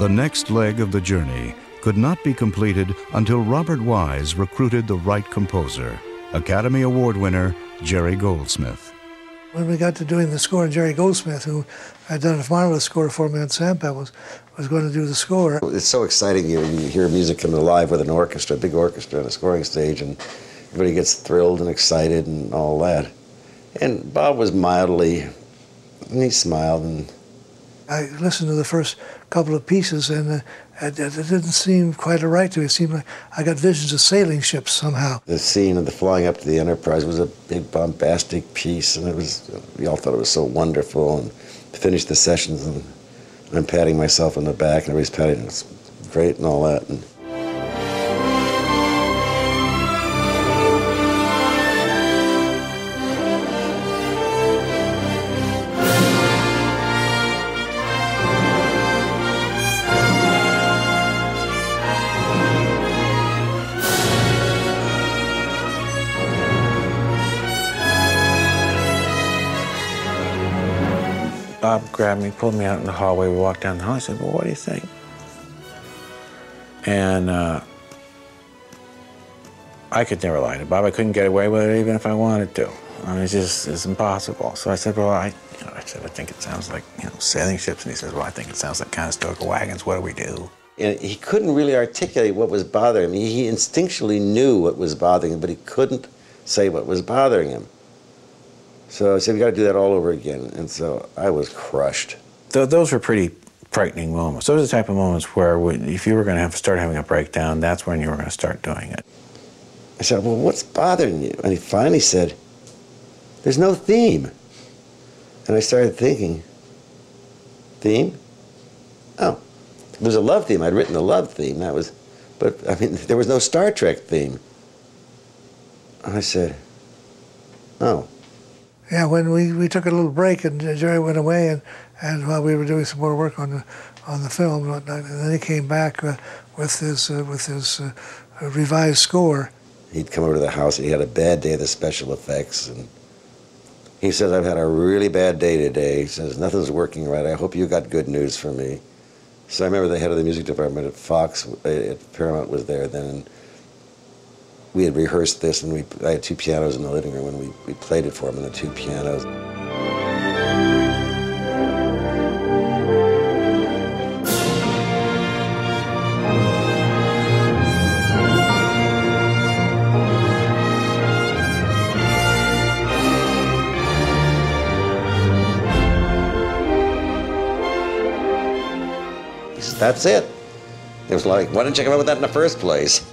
The next leg of the journey could not be completed until Robert Wise recruited the right composer, Academy Award winner Jerry Goldsmith. When we got to doing the score, and Jerry Goldsmith, who had done a marvelous score for me on Sampa, was, was going to do the score. It's so exciting you, you hear music come alive with an orchestra, a big orchestra on a scoring stage, and everybody gets thrilled and excited and all that. And Bob was mildly, and he smiled and I listened to the first couple of pieces, and uh, it, it, didn't seem quite right to me. It seemed like I got visions of sailing ships somehow. The scene of the flying up to the Enterprise was a big bombastic piece, and it was we all thought it was so wonderful. And to finish the sessions, and I'm patting myself on the back, and everybody's patting. It's great and all that. And Bob grabbed me, pulled me out in the hallway. We walked down the hall. I said, Well, what do you think? And uh, I could never lie to Bob. I couldn't get away with it even if I wanted to. I mean, it's just it's impossible. So I said, Well, I, you know, I said, I think it sounds like you know sailing ships. And he says, Well, I think it sounds like Conestoga wagons. What do we do? And he couldn't really articulate what was bothering him. He instinctually knew what was bothering him, but he couldn't say what was bothering him. So I said, we got to do that all over again. And so I was crushed. Th- those were pretty frightening moments. Those are the type of moments where if you were going to have to start having a breakdown, that's when you were going to start doing it. I said, well, what's bothering you? And he finally said, there's no theme. And I started thinking, theme? Oh, there's a love theme. I'd written the love theme. That was, but I mean, there was no Star Trek theme. And I said, oh. Yeah, when we, we took a little break and Jerry went away, and, and while we were doing some more work on the on the film and whatnot, and then he came back uh, with his uh, with his uh, revised score. He'd come over to the house and he had a bad day of the special effects, and he says, "I've had a really bad day today." He says, "Nothing's working right. I hope you got good news for me." So I remember the head of the music department at Fox at Paramount was there then. And, we had rehearsed this, and we I had two pianos in the living room, and we, we played it for him on the two pianos. That's it. It was like, why didn't you come up with that in the first place?